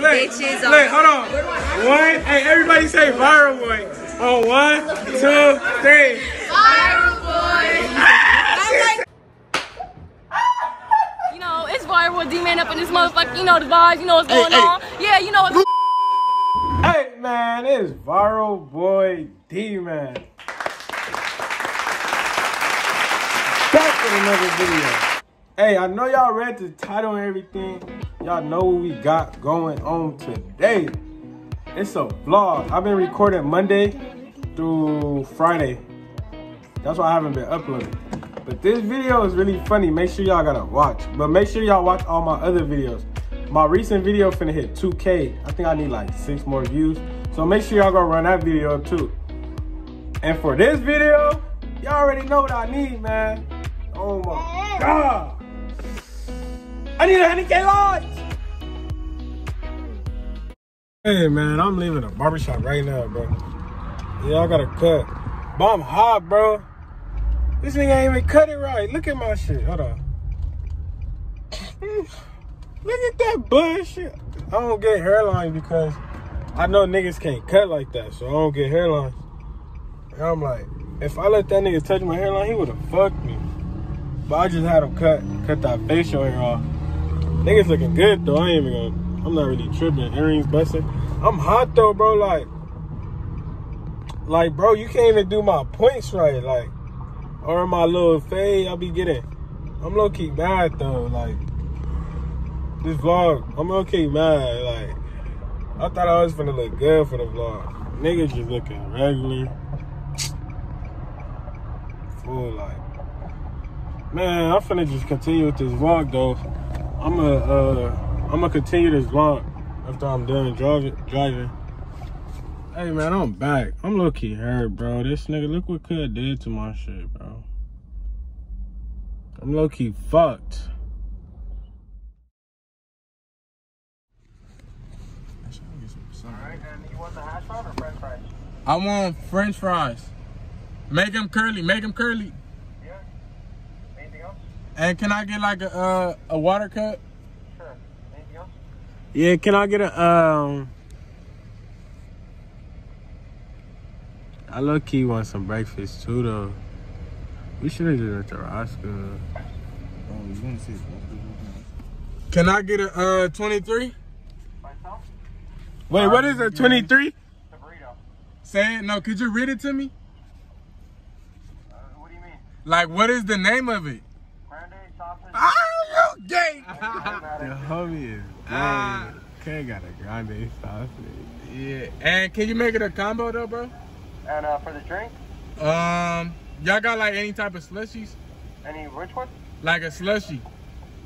look, look. Bitches Look, hold on. One, hey, everybody say viral boy. On oh, one, two, three. You know, it's viral D-Man up in this motherfucker. You know the vibes. You know what's going hey. on. Yeah, you know what's Hey man, it's viral boy D man. Back with another video. Hey, I know y'all read the title and everything. Y'all know what we got going on today. It's a vlog. I've been recording Monday through Friday. That's why I haven't been uploading. But this video is really funny. Make sure y'all gotta watch. But make sure y'all watch all my other videos. My recent video finna hit 2K. I think I need like six more views. So make sure y'all go run that video too. And for this video, y'all already know what I need, man. Oh my God. I need a 100K likes. Hey man, I'm leaving the barbershop right now, bro. Yeah, I gotta cut. But I'm hot, bro. This nigga ain't even cut it right. Look at my shit. Hold on. Look at that bullshit. I don't get hairline because I know niggas can't cut like that, so I don't get hairline. And I'm like, if I let that nigga touch my hairline, he would have fucked me. But I just had him cut cut that facial hair off. Niggas looking good though. I ain't even gonna. I'm not really tripping. Earrings busting. I'm hot though, bro. Like, like, bro, you can't even do my points right. Like, or my little fade. I'll be getting. I'm low key mad though. Like, this vlog, I'm low key mad. Like, I thought I was finna look good for the vlog. Niggas just looking regular. Full like. Man, I'm finna just continue with this vlog though. I'm gonna uh I'm gonna continue this vlog after I'm done driving driving. Hey man, I'm back. I'm low key hurt, bro. This nigga, look what Cud did to my shit, bro. I'm low key fucked. I want French fries. Make them curly. Make them curly. And can I get like a uh, a water cup? Sure. Anything else? Yeah, can I get a um? I low key want some breakfast too though. We should have just went to Roscoe. Can I get a uh 23? Myself? Wait, what is a 23? The burrito. Say it. No, could you read it to me? Uh, what do you mean? Like, what is the name of it? Grande? Oh, you gay! The homie is ah. K got a grande sausage. Yeah, and can you make it a combo though, bro? And uh, for the drink? Um, y'all got like any type of slushies? Any which one? Like a slushie.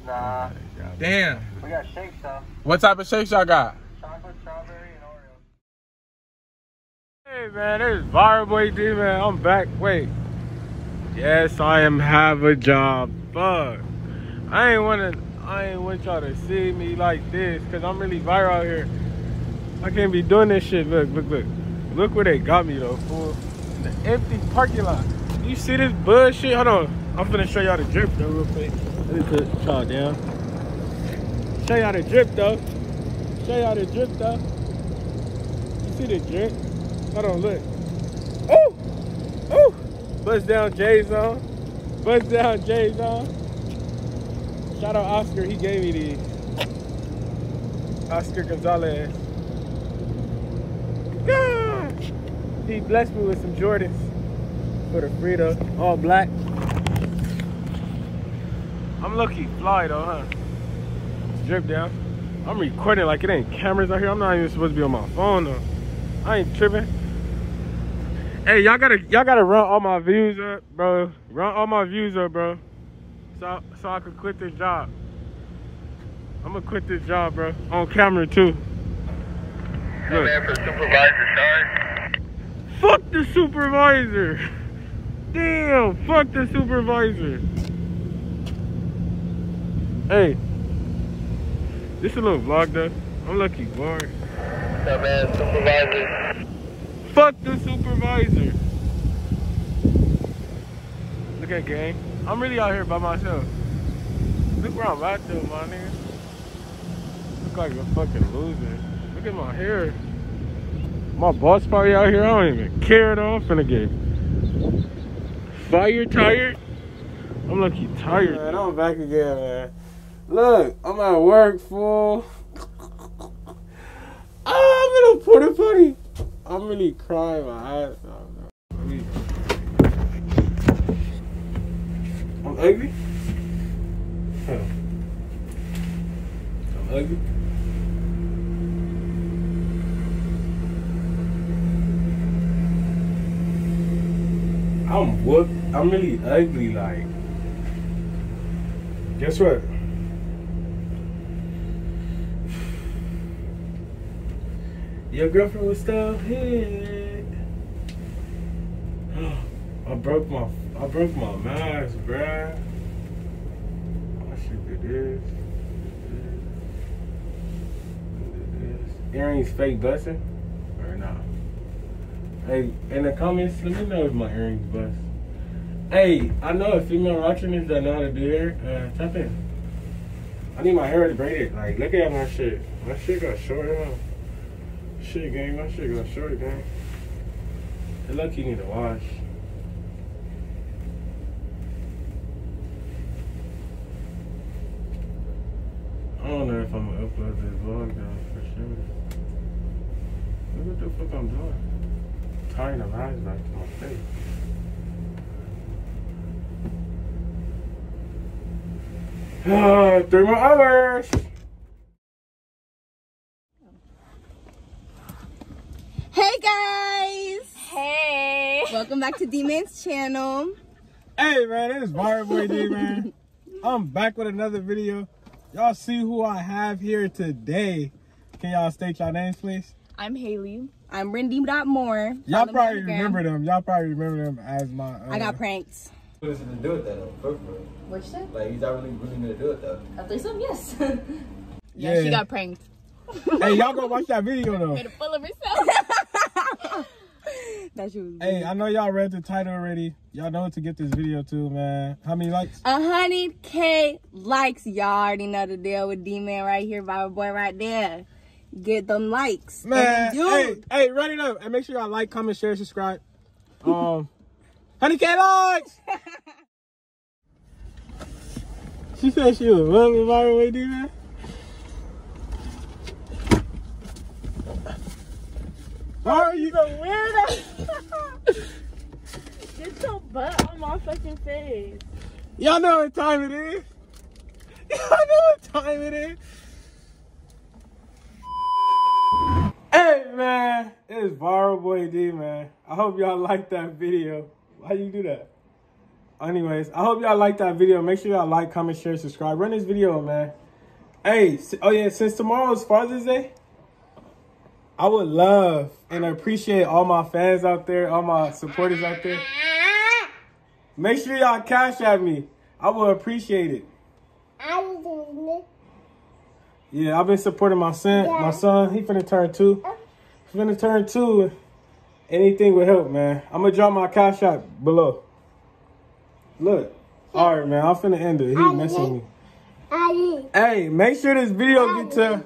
Nah. Damn. We got shakes though. What type of shakes y'all got? Chocolate, strawberry, and Oreo. Hey man, it's Viral Boy D man. I'm back. Wait. Yes, I am have a job. Fuck. I ain't wanna I ain't want y'all to see me like this cause I'm really viral out here. I can't be doing this shit. Look, look, look. Look where they got me though, fool. In the empty parking lot. You see this bullshit? Hold on. I'm finna show y'all the drip though real quick. Let me put y'all down. Show y'all the drip though. Show y'all the drip though. You see the drip? Hold on, look. Oh! Oh! Bust down J's on. Bust down J's on. Shout out Oscar, he gave me these. Oscar Gonzalez. Yeah. He blessed me with some Jordans for the Frito, all black. I'm lucky fly though, huh? Drip down. I'm recording like it ain't cameras out here. I'm not even supposed to be on my phone though. I ain't tripping. Hey, y'all gotta y'all gotta run all my views up, bro. Run all my views up, bro. So so I could quit this job. I'm gonna quit this job, bro. On camera too. Look. For supervisor. Fuck the supervisor. Damn, fuck the supervisor. Hey, this is a little vlog though. I'm lucky boy. Man, supervisor. Fuck the supervisor. Look at gang. I'm really out here by myself. Look where I'm at though, my nigga. Look like a fucking loser. Look at my hair. My boss probably out here. I don't even care though. I'm finna get fire tired. I'm lucky tired. Man, I'm back again, man. Look, I'm at work, fool. Oh, I'm in a porta potty. I'm really crying my ass off. bro. Let me- I'm ugly? I'm ugly? I'm whooped. I'm really ugly, like. Guess what? Your girlfriend was still hit. I broke my I broke my mask, bruh. I should do this. Earrings fake busting? Or not? Hey, in the comments, let me know if my earrings bust. Hey, I know a female watching this that know how to do hair. Uh, tap in. I need my hair braided. Like, look at my shit. My shit got short hair. Shit, gang. My shit got short, gang. Hey, look, you need to wash. Don't know if I'm gonna upload this vlog though, for sure. Look what the fuck I'm doing. Tying the lines back to my face. Ah, Three more hours. Hey guys! Hey. Welcome back to D-Man's channel. Hey man, it's Viral Boy D man. I'm back with another video. Y'all see who I have here today. Can y'all state y'all names, please? I'm Haley. I'm Rindy.Moore. Y'all probably Instagram. remember them. Y'all probably remember them as my. Uh, I got pranked. What is it to do with that though? For real. What'd you say? Like he's not really really gonna do it though. A threesome? Yes. yeah, Yeah. she got pranked. Hey, y'all go watch that video though. Made a fool of herself. That shit was Hey, I know y'all read the title already. Y'all know what to get this video to, man. How many likes? A hundred K likes. Y'all already know the deal with D-Man right here, Viral Boy right there. Get them likes. Man, hey, hey, run it up and make sure y'all like, comment, share, subscribe. Um, honey K likes. she said she was loving viral way, D man. Why are you? weirdo. Get your butt on my fucking face. Y'all know what time it is. Y'all know what time it is. Hey man, it's Viral Boy D man. I hope y'all like that video. Why you do that? Anyways, I hope y'all like that video. Make sure y'all like, comment, share, subscribe. Run this video, man. Hey, oh yeah, since tomorrow is Father's Day, I would love and appreciate all my fans out there, all my supporters out there. Make sure y'all cash at me. I will appreciate it. Yeah, I've been supporting my son. My son, he finna turn two. He finna turn two. Anything would help, man. I'm gonna drop my cash app below. Look. All right, man. I'm finna end it. He messing me. Hey, make sure this video get to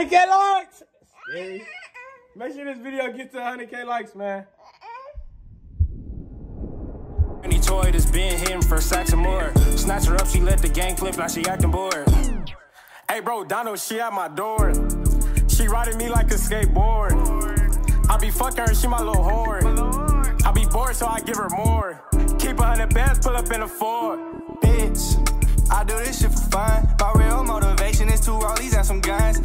100k likes. Scary. Make sure this video gets to 100k likes, man. Any toy that's been hitting for sacks and more. Snatch her up, she let the gang flip like she acting bored. Hey, bro, Donald, she at my door. She riding me like a skateboard. I be fucking her, she my little whore. I be bored, so I give her more. Keep a hundred bands, pull up in a Ford. Bitch, I do this shit for fun. My real motivation is to all these and some guns.